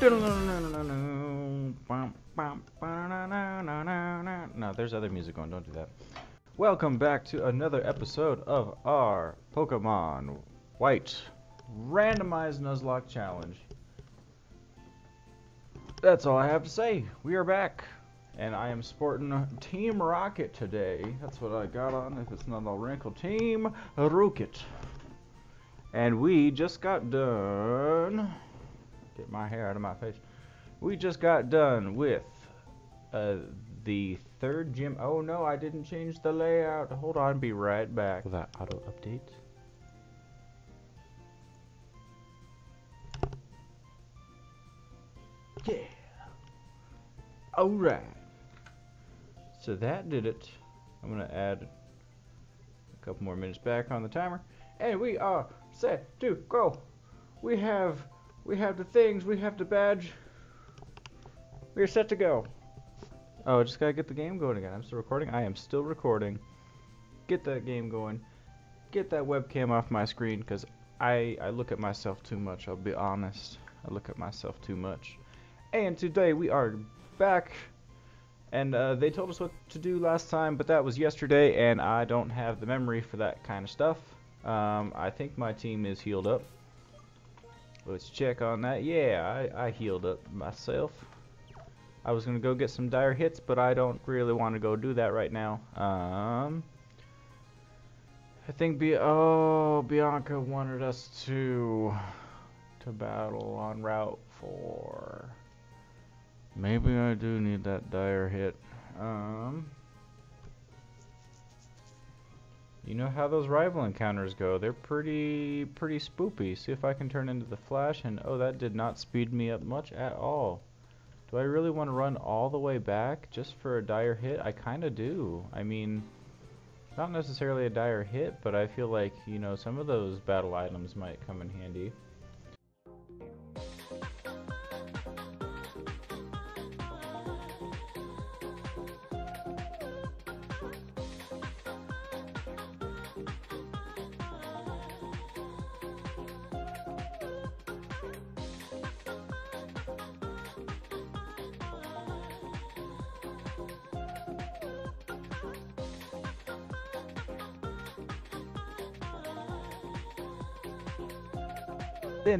No, there's other music going. Don't do that. Welcome back to another episode of our Pokemon White Randomized Nuzlocke Challenge. That's all I have to say. We are back. And I am sporting Team Rocket today. That's what I got on, if it's not all wrinkled. Team Rocket. And we just got done. Get my hair out of my face. We just got done with uh, the third gym. Oh no, I didn't change the layout. Hold on, be right back. Will that auto update? Yeah. Alright. So that did it. I'm going to add a couple more minutes back on the timer. And we are set to go. We have we have the things, we have the badge. We are set to go. Oh, just gotta get the game going again. I'm still recording. I am still recording. Get that game going. Get that webcam off my screen because I, I look at myself too much. I'll be honest. I look at myself too much. And today we are back. And uh, they told us what to do last time, but that was yesterday, and I don't have the memory for that kind of stuff. Um, I think my team is healed up. Let's check on that. Yeah, I, I healed up myself. I was going to go get some dire hits, but I don't really want to go do that right now. Um, I think Be oh Bianca wanted us to to battle on Route 4. Maybe I do need that dire hit. Um, you know how those rival encounters go. They're pretty pretty spoopy. See if I can turn into the Flash and oh that did not speed me up much at all. Do I really want to run all the way back just for a dire hit? I kind of do. I mean, not necessarily a dire hit, but I feel like, you know, some of those battle items might come in handy.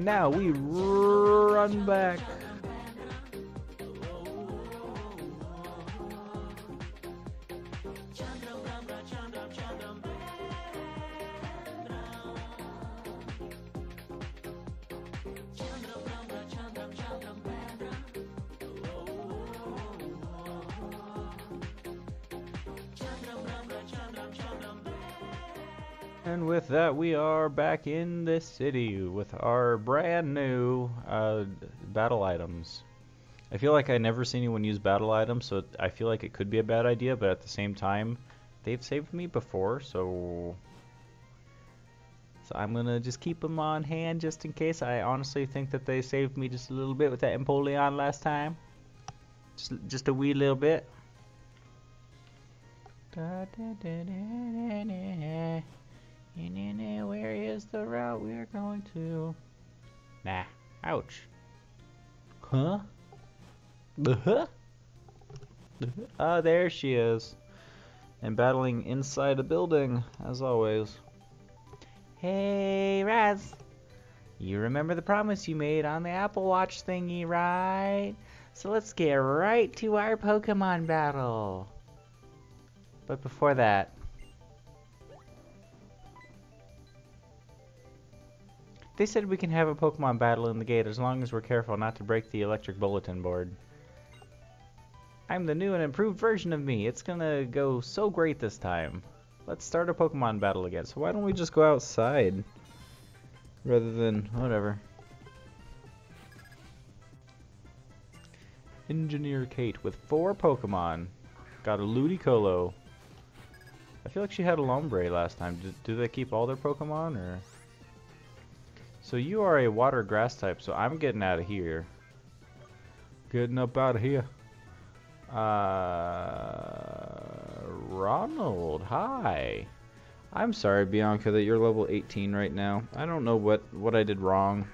Now we run back. And with that, we are back in the city with our brand new uh, battle items. I feel like I never see anyone use battle items, so I feel like it could be a bad idea, but at the same time, they've saved me before, so... So I'm gonna just keep them on hand just in case. I honestly think that they saved me just a little bit with that Empoleon last time. Just, just a wee little bit. Da, da, da, where is the route we are going to? Nah. Ouch. Huh? huh? Oh, there she is. And battling inside a building, as always. Hey, Raz. You remember the promise you made on the Apple Watch thingy, right? So let's get right to our Pokemon battle. But before that, They said we can have a Pokemon battle in the gate as long as we're careful not to break the electric bulletin board. I'm the new and improved version of me. It's gonna go so great this time. Let's start a Pokemon battle again. So why don't we just go outside? Rather than, whatever. Engineer Kate with four Pokemon. Got a Ludicolo. I feel like she had a Lombre last time. Do, do they keep all their Pokemon, or...? So you are a water grass type, so I'm getting out of here. Getting up out of here. Uh, Ronald, hi. I'm sorry, Bianca, that you're level 18 right now. I don't know what, what I did wrong.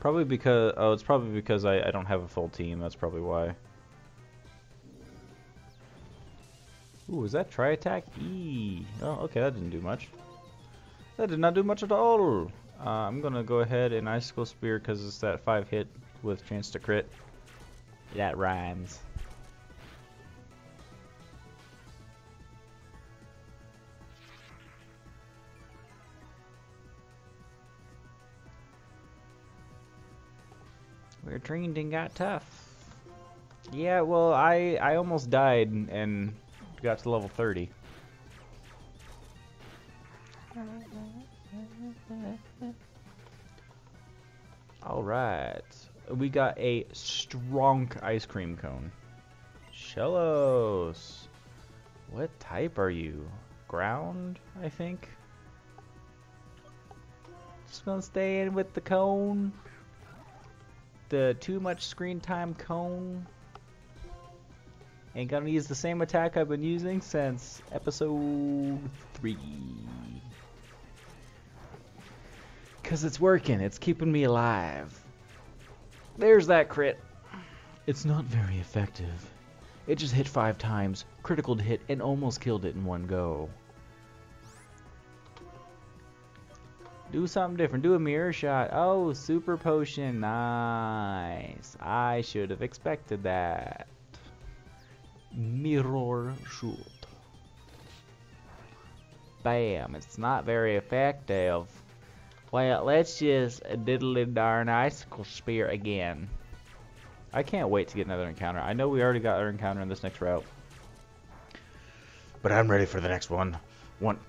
Probably because oh, it's probably because I, I don't have a full team. That's probably why. Ooh, is that Tri Attack? E. Oh, okay, that didn't do much. That did not do much at all. Uh, I'm gonna go ahead and icicle spear because it's that five hit with chance to crit. That rhymes. We're trained and got tough. Yeah, well, I I almost died and got to level 30. Alright. We got a strong ice cream cone. Shellos. What type are you? Ground, I think? Just gonna stay in with the cone. The too much screen time cone. And gonna use the same attack I've been using since episode 3. Because it's working, it's keeping me alive. There's that crit. It's not very effective. It just hit five times, critical to hit, and almost killed it in one go. Do something different. Do a mirror shot. Oh, super potion. Nice. I should have expected that mirror shoot. Bam, it's not very effective. Well, let's just diddly darn icicle spear again. I can't wait to get another encounter. I know we already got our encounter in this next route. But I'm ready for the next one. Want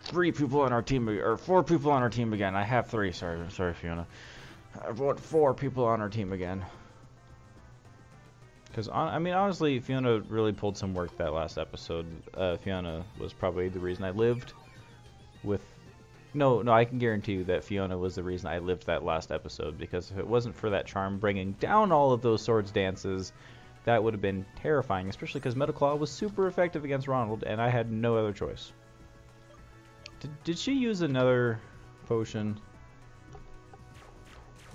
three people on our team, or four people on our team again. I have three, sorry, sorry Fiona. I want four people on our team again. Because, I mean, honestly, Fiona really pulled some work that last episode. Uh, Fiona was probably the reason I lived with... No, no, I can guarantee you that Fiona was the reason I lived that last episode. Because if it wasn't for that charm bringing down all of those swords dances, that would have been terrifying. Especially because Metal Claw was super effective against Ronald, and I had no other choice. Did, did she use another potion?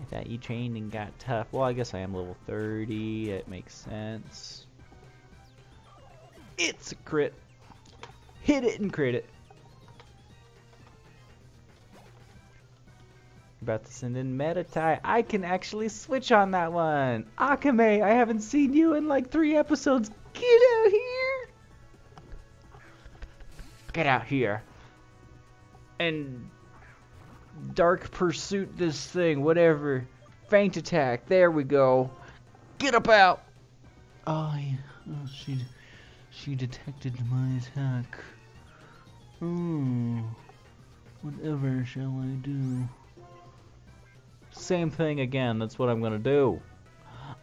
That you trained and got tough. Well, I guess I am level 30. It makes sense. It's a crit. Hit it and crit it. About to send in Meditite. I can actually switch on that one. Akame, I haven't seen you in like three episodes. Get out here. Get out here. And Dark Pursuit this thing, whatever. Faint attack, there we go. Get up out! Oh, yeah. oh she, she detected my attack. Hmm. Whatever shall I do? Same thing again, that's what I'm gonna do.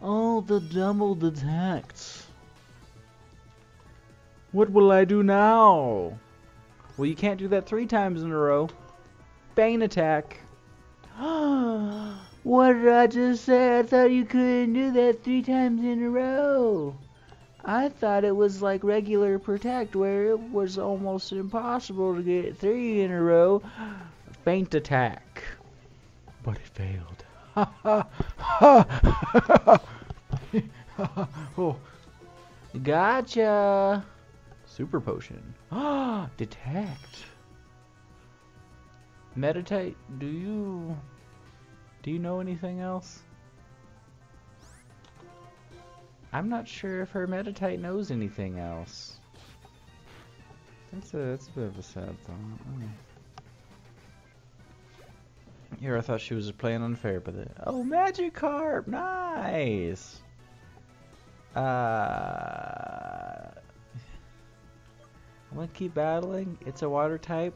Oh, the double detect. What will I do now? Well, you can't do that three times in a row. Bane attack. what did I just say? I thought you couldn't do that three times in a row. I thought it was like regular protect where it was almost impossible to get three in a row. Faint attack. But it failed. Ha ha ha! ha! oh. Gotcha! Super potion. Ah, detect. Meditate. do you do you know anything else? I'm not sure if her Meditite knows anything else. That's a that's a bit of a sad thought. Here I thought she was playing unfair, but the, oh Magikarp, nice. Uh, I'm gonna keep battling. It's a water type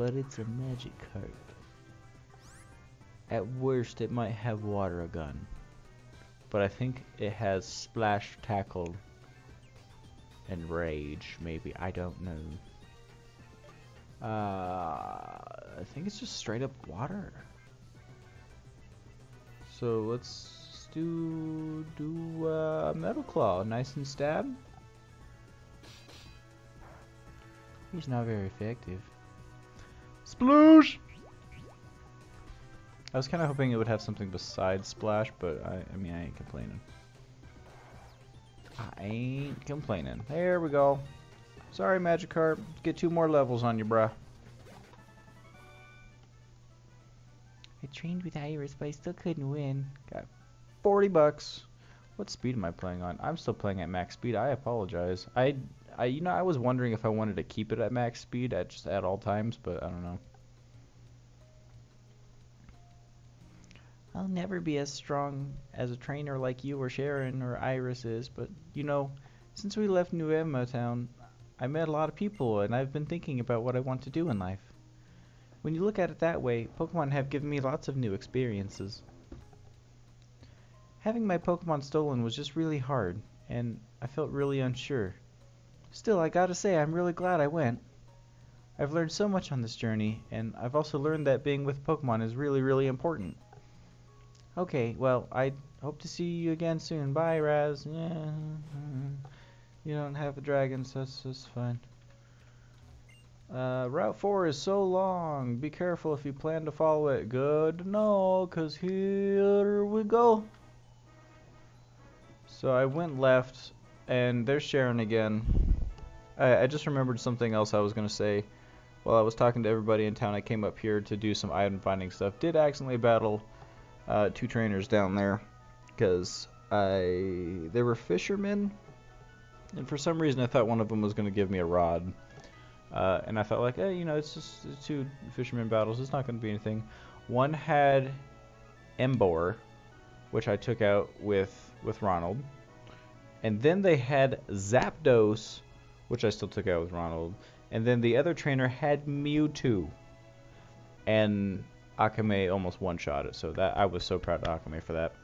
but it's a Magikarp. At worst, it might have water gun. But I think it has splash, tackle, and rage, maybe. I don't know. Uh, I think it's just straight up water. So let's do do uh, Metal Claw, nice and stab. He's not very effective. Sploosh! I was kind of hoping it would have something besides Splash, but I, I mean, I ain't complaining. I ain't complaining. There we go. Sorry, Magikarp. Get two more levels on you, bruh. I trained with Iris, but I still couldn't win. Got 40 bucks. What speed am I playing on? I'm still playing at max speed. I apologize. I, I, you know, I was wondering if I wanted to keep it at max speed at just at all times, but I don't know. I'll never be as strong as a trainer like you or Cheren or Iris is, but you know, since we left Nuvema Town, I met a lot of people and I've been thinking about what I want to do in life. When you look at it that way, Pokemon have given me lots of new experiences. Having my Pokemon stolen was just really hard, and I felt really unsure. Still, I gotta say, I'm really glad I went. I've learned so much on this journey, and I've also learned that being with Pokemon is really, really important. Okay, well, I hope to see you again soon. Bye, Raz. Yeah, you don't have a dragon, so that's fine. Uh, Route 4 is so long. Be careful if you plan to follow it. Good know, because here we go. So I went left, and there's Cheren again. I, I just remembered something else I was going to say. While I was talking to everybody in town, I came up here to do some item finding stuff. Did accidentally battle uh, two trainers down there, because I they were fishermen, and for some reason I thought one of them was going to give me a rod. Uh, and I thought like, hey, you know, it's just two fishermen battles. It's not going to be anything. One had Emboar, which I took out with with Ronald. And then they had Zapdos, which I still took out with Ronald. And then the other trainer had Mewtwo. And Akame almost one-shot it. So that I was so proud of Akame for that.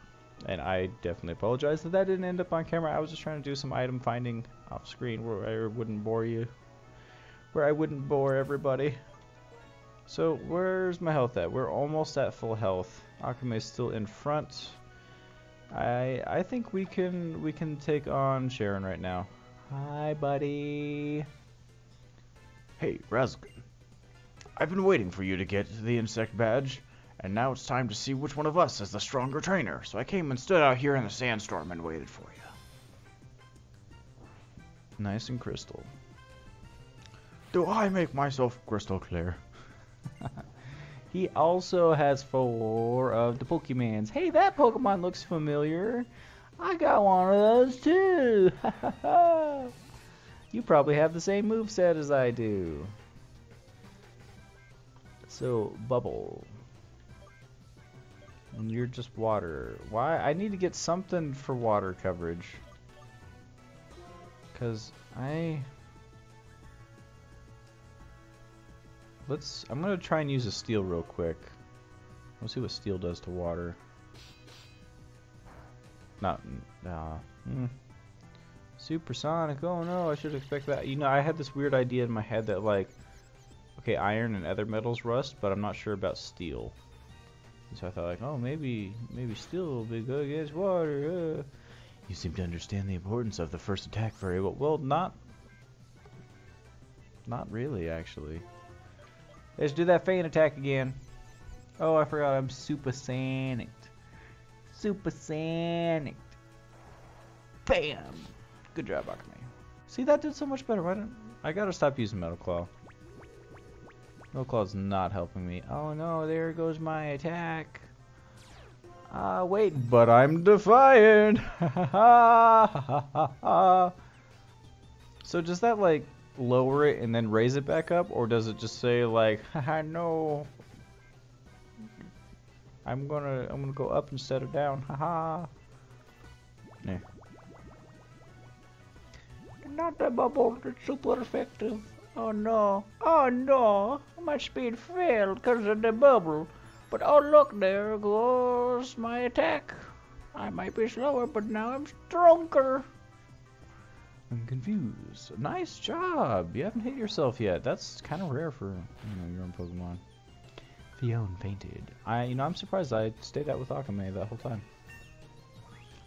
And I definitely apologize that that didn't end up on camera. I was just trying to do some item finding off screen where I wouldn't bore you. Where I wouldn't bore everybody. So where's my health at? We're almost at full health. Akame is still in front. I I think we can we can take on Cheren right now. Hi, buddy. Hey, Razgan. I've been waiting for you to get the insect badge, and now it's time to see which one of us is the stronger trainer. So I came and stood out here in the sandstorm and waited for you. Nice and crystal. Do I make myself crystal clear? He also has four of the Pokemons. Hey, that Pokemon looks familiar. I got one of those too. you probably have the same move set as I do. So, Bubble. And you're just water. Why? I need to get something for water coverage. Because I... Let's. I'm gonna try and use a steel real quick. Let's see what steel does to water. Not. Nah. Mm. Supersonic. Oh no, I should expect that. You know, I had this weird idea in my head that like, okay, iron and other metals rust, but I'm not sure about steel. And so I thought like, oh, maybe maybe steel will be good against water. Uh. You seem to understand the importance of the first attack very well. Well, not. Not really, actually. Let's do that feint attack again. Oh, I forgot I'm supersonic. Supersonic. Bam! Good job, Akame. See, that did so much better. Why don't I gotta stop using Metal Claw. Metal Claw's not helping me. Oh no, there goes my attack. Ah, uh, wait, but I'm defiant. so does that like lower it and then raise it back up, or does it just say like, haha, no, I'm gonna I'm gonna go up instead of down, haha. Yeah. Not the bubble, it's super effective. Oh no, oh no, my speed failed because of the bubble. But oh look, there goes my attack. I might be slower, but now I'm stronger. I'm confused. Nice job. You haven't hit yourself yet. That's kind of rare for you know your own Pokemon. Fion fainted. I you know I'm surprised I stayed out with Akame that whole time.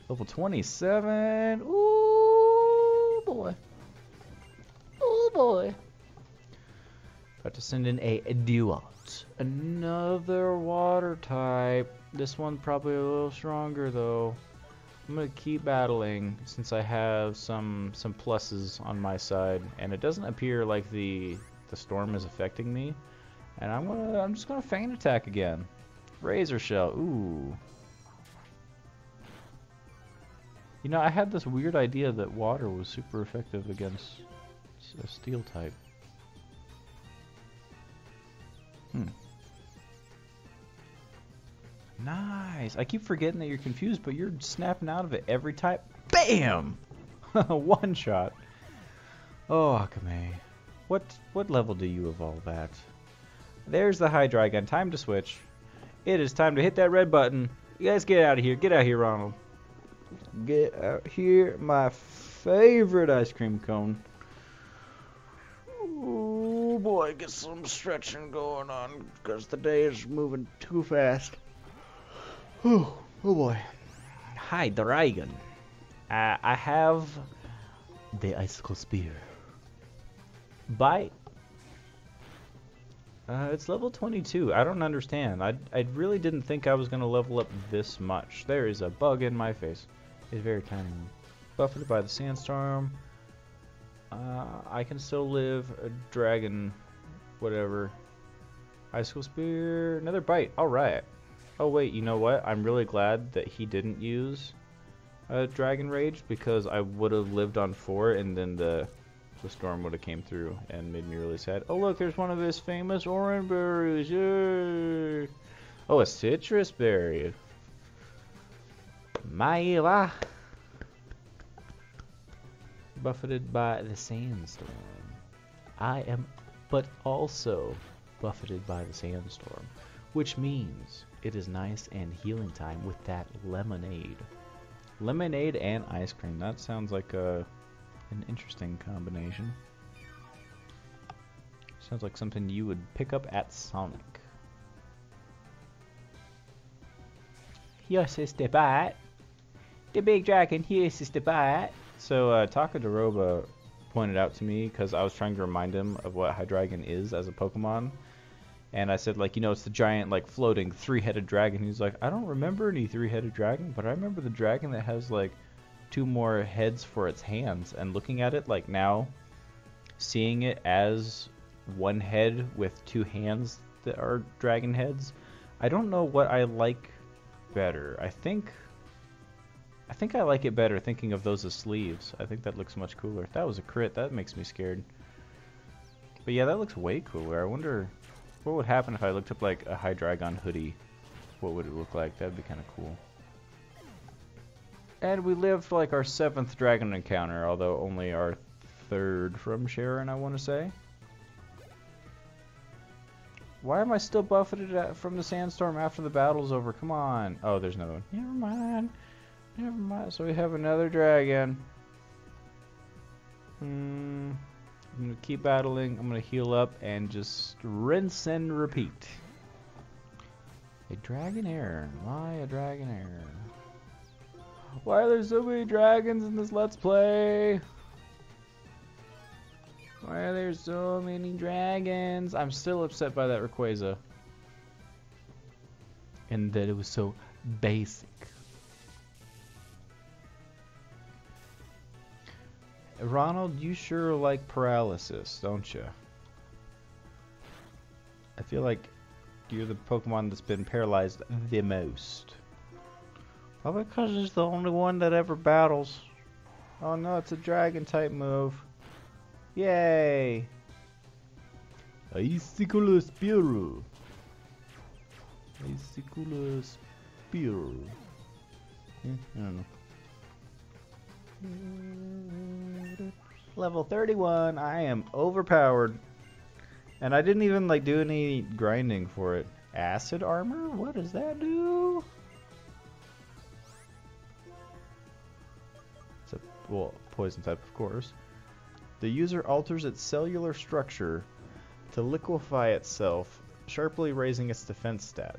Level 27. Ooh boy. Ooh boy. About to send in a Dewott. Another water type. This one probably a little stronger though. I'm gonna keep battling since I have some some pluses on my side, and it doesn't appear like the the storm is affecting me. And I'm gonna I'm just gonna feint attack again. Razor shell. Ooh. You know, I had this weird idea that water was super effective against a steel type. Hmm. Nice. I keep forgetting that you're confused, but you're snapping out of it every time. Bam! One shot. Oh, Akame. What what level do you evolve at? There's the Hydreigon. Time to switch. It is time to hit that red button. You guys get out of here. Get out of here, Ronald. Get out here. My favorite ice cream cone. Oh boy, get some stretching going on because the day is moving too fast. Oh boy. Hi, Dragon. Uh, I have the icicle spear. Bite. Uh, it's level 22. I don't understand. I, I really didn't think I was going to level up this much. There is a bug in my face. It's very tiny. Buffeted by the sandstorm. Uh, I can still live. A dragon. Whatever. Icicle spear. Another bite. Alright. Oh wait, you know what? I'm really glad that he didn't use a dragon rage because I would have lived on four and then the the storm would have came through and made me really sad. Oh look, there's one of his famous orange berries. Yay! Oh, a Sitrus berry. Maila. Buffeted by the sandstorm. I am but also buffeted by the sandstorm, which means it is nice and healing time with that lemonade. Lemonade and ice cream. That sounds like a an interesting combination. Sounds like something you would pick up at Sonic. Yes, is the bite. The big dragon, yes, is the bite. So, uh, Takadoroba pointed out to me because I was trying to remind him of what Hydreigon is as a Pokemon. And I said, like, you know, it's the giant, like, floating three-headed dragon. He's like, I don't remember any three-headed dragon, but I remember the dragon that has, like, two more heads for its hands. And looking at it, like, now, seeing it as one head with two hands that are dragon heads, I don't know what I like better. I think... I think I like it better thinking of those as sleeves. I think that looks much cooler. That was a crit. That makes me scared. But yeah, that looks way cooler. I wonder what would happen if I looked up like a Hydreigon hoodie? What would it look like? That'd be kind of cool. And we lived like our seventh dragon encounter, although only our third from Cheren, I want to say. Why am I still buffeted from the sandstorm after the battle's over? Come on. Oh, there's another one. Never mind. Never mind. So we have another dragon. Hmm. I'm gonna keep battling. I'm gonna heal up and just rinse and repeat. A Dragonair. Why a Dragonair? Why are there so many dragons in this Let's Play? Why are there so many dragons? I'm still upset by that Rayquaza. And that it was so basic. Ronald, you sure like paralysis, don't you? I feel like you're the Pokemon that's been paralyzed the most. Probably because it's the only one that ever battles. Oh no, it's a dragon type move. Yay! Icicle Spear. Icicle Spear. Yeah, hmm, I hmm. don't mm. know. Level 31. I am overpowered. And I didn't even like do any grinding for it. Acid armor? What does that do? It's a well, poison type of course. The user alters its cellular structure to liquefy itself, sharply raising its defense stat.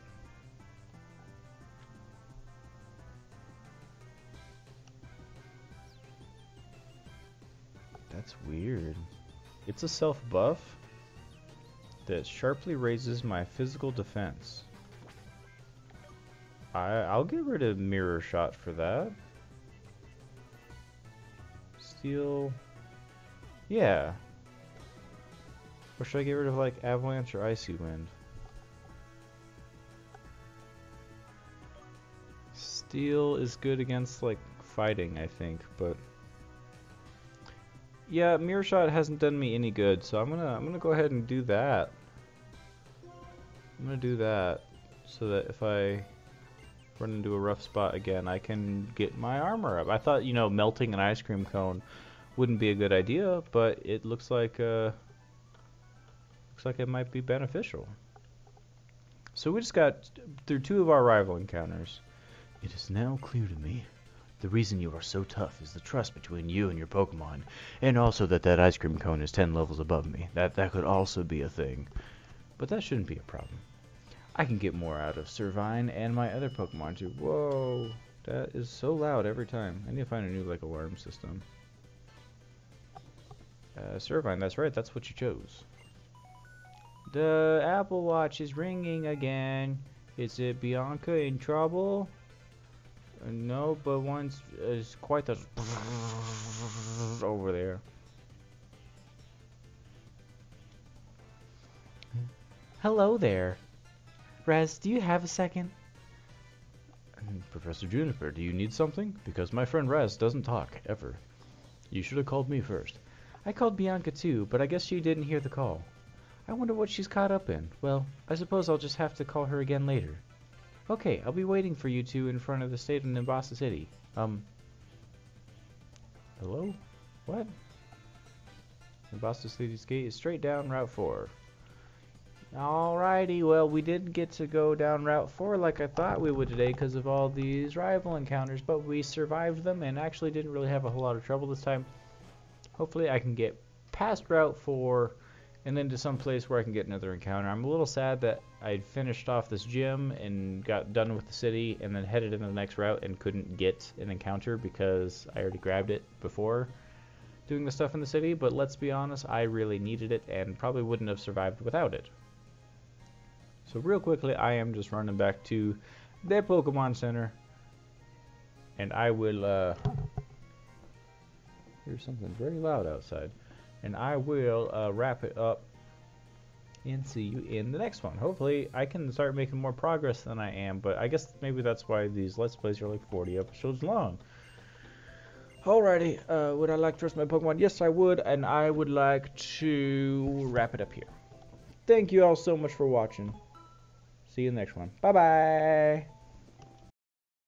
Weird. It's a self buff. that sharply raises my physical defense. I, I'll get rid of Mirror Shot for that. Steel. Yeah. Or should I get rid of like Avalanche or Icy Wind? Steel is good against like fighting, I think, but yeah, mirror shot hasn't done me any good, so I'm gonna I'm gonna go ahead and do that. I'm gonna do that so that if I run into a rough spot again, I can get my armor up. I thought you know melting an ice cream cone wouldn't be a good idea, but it looks like uh, looks like it might be beneficial. So we just got through two of our rival encounters. It is now clear to me the reason you are so tough is the trust between you and your Pokemon, and also that that ice cream cone is 10 levels above me. That that could also be a thing. But that shouldn't be a problem. I can get more out of Servine and my other Pokemon too. Whoa, that is so loud every time. I need to find a new like alarm system. Uh, Servine, that's right, that's what you chose. The Apple Watch is ringing again. Is it Bianca in trouble? No, but one's is quite a over there. Hello there. Raz, do you have a second? Professor Juniper, do you need something? Because my friend Raz doesn't talk, ever. You should have called me first. I called Bianca too, but I guess she didn't hear the call. I wonder what she's caught up in. Well, I suppose I'll just have to call her again later. Okay, I'll be waiting for you two in front of the state in Nimbasa City. Um. Hello? What? Nimbasa City's gate is straight down Route 4. Alrighty, well, we didn't get to go down Route 4 like I thought we would today because of all these rival encounters, but we survived them and actually didn't really have a whole lot of trouble this time. Hopefully I can get past Route 4 and then to some place where I can get another encounter. I'm a little sad that I finished off this gym and got done with the city and then headed into the next route and couldn't get an encounter because I already grabbed it before doing the stuff in the city, but let's be honest, I really needed it and probably wouldn't have survived without it. So real quickly, I am just running back to the Pokemon Center. And I will uh here's something very loud outside. And I will uh, wrap it up and see you in the next one. Hopefully, I can start making more progress than I am, but I guess maybe that's why these Let's Plays are like 40 episodes long. Alrighty, uh, would I like to rest my Pokemon? Yes, I would, and I would like to wrap it up here. Thank you all so much for watching. See you in the next one. Bye-bye!